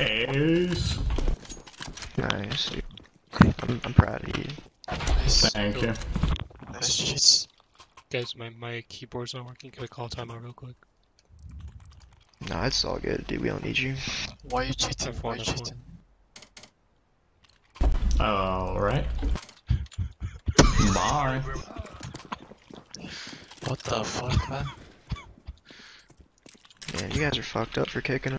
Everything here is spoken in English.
Ace. Nice. I'm, I'm proud of you. Nice. Thank you. Nice cheats. Guys, my, my keyboard's not working. Can I call timeout real quick? Nah, it's all good, dude. We don't need you. Why are you cheating? F1, Why are you cheating? Alright. Bye. What the fuck, man? Yeah, you guys are fucked up for kicking him.